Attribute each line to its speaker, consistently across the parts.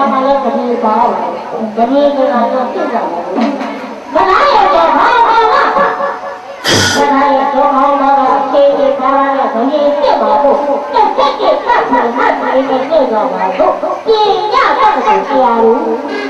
Speaker 1: လာမှလည်းဒီပါပါဒီကတော့ပြစ်ကြတယ်မလားရတော့ဘာဘာဘာမလားရတော့ဘာဘာဘာအခြေဒီပါပါနဲ့ဒီပြစ်ပါဖို့တက်တက်တက်ဆက်ဆက်ဆက်ပြီးနေကြပါတော့ပြင်းရတော့ဆရာလို့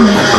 Speaker 2: Thank.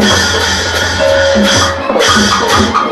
Speaker 1: Thank you.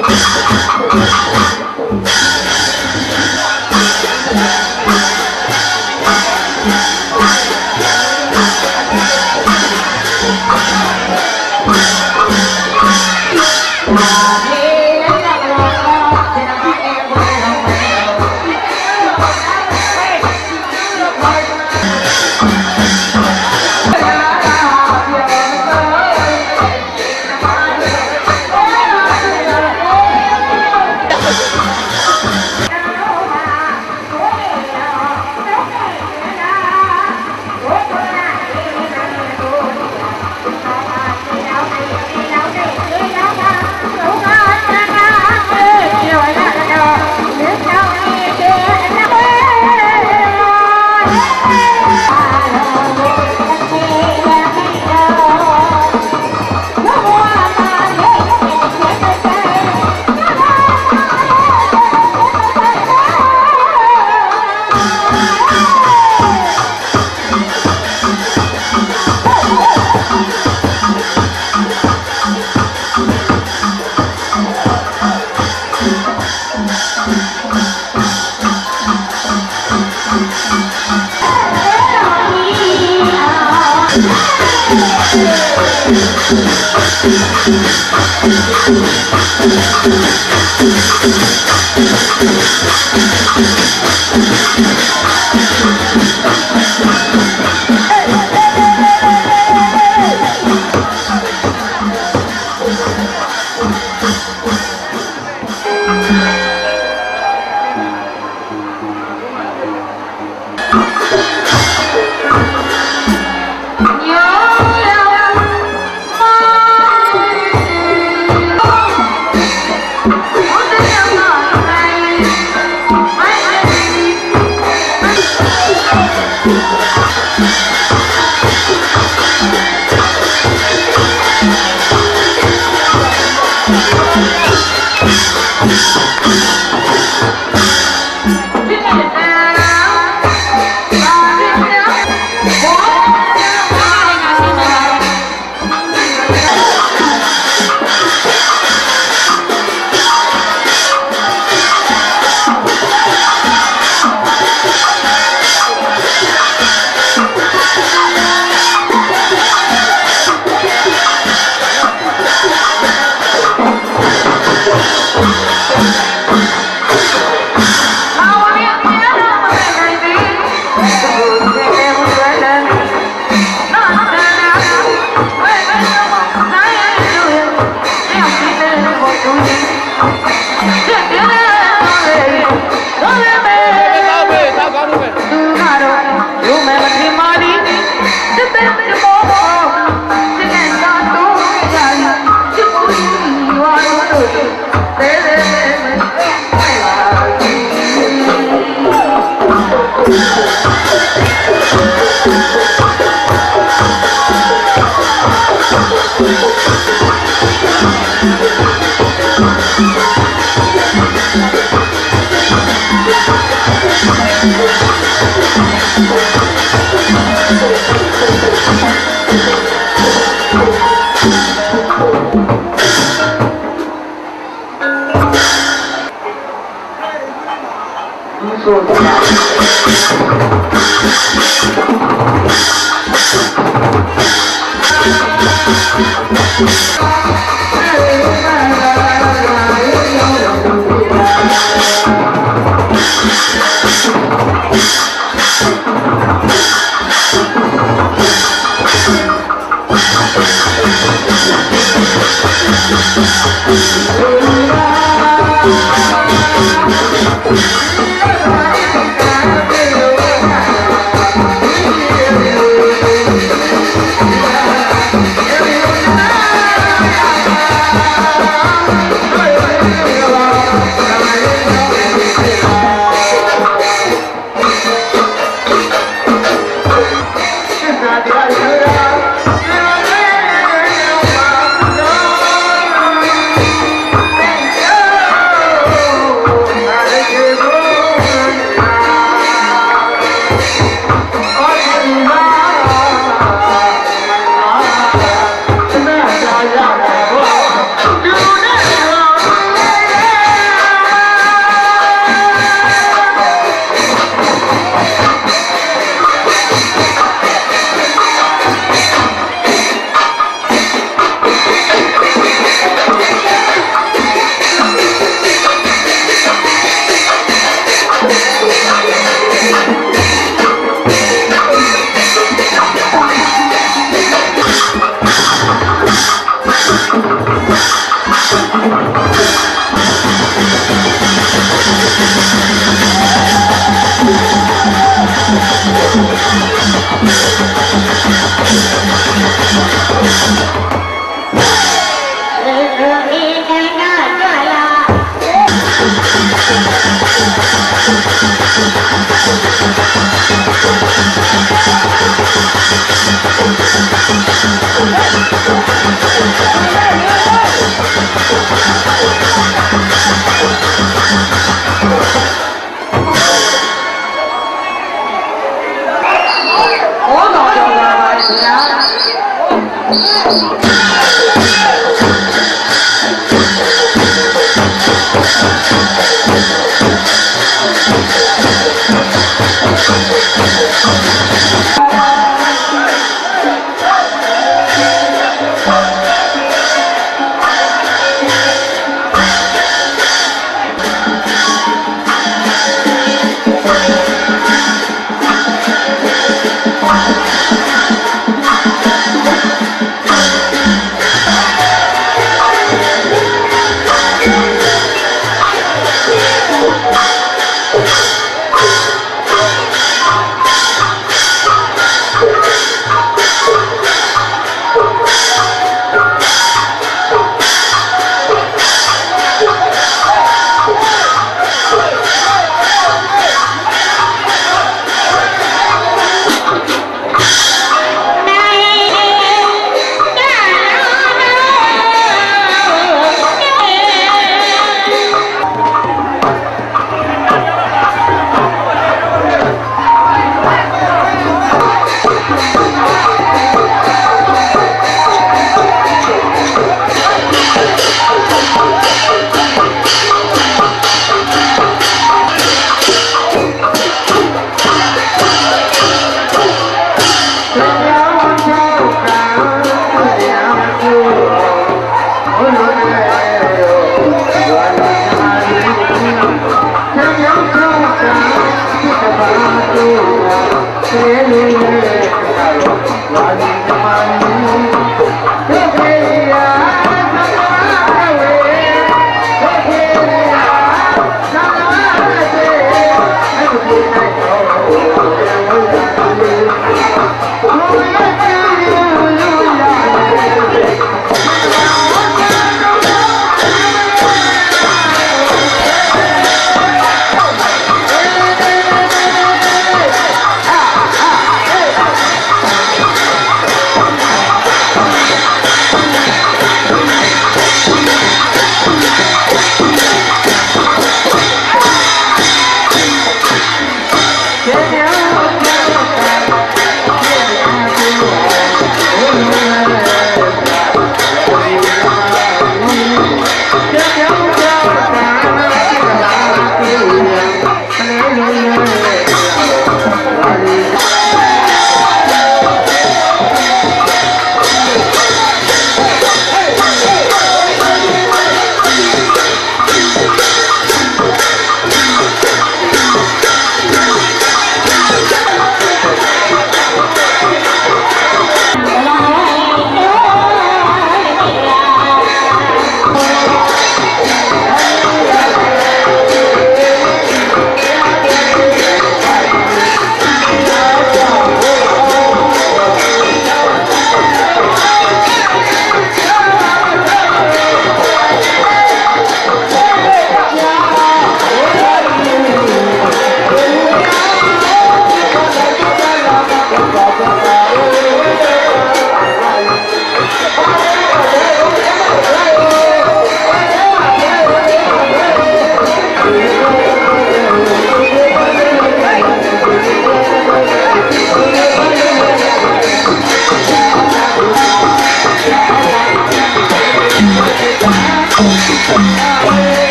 Speaker 1: Música